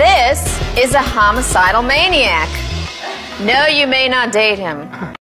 This is a homicidal maniac. No, you may not date him.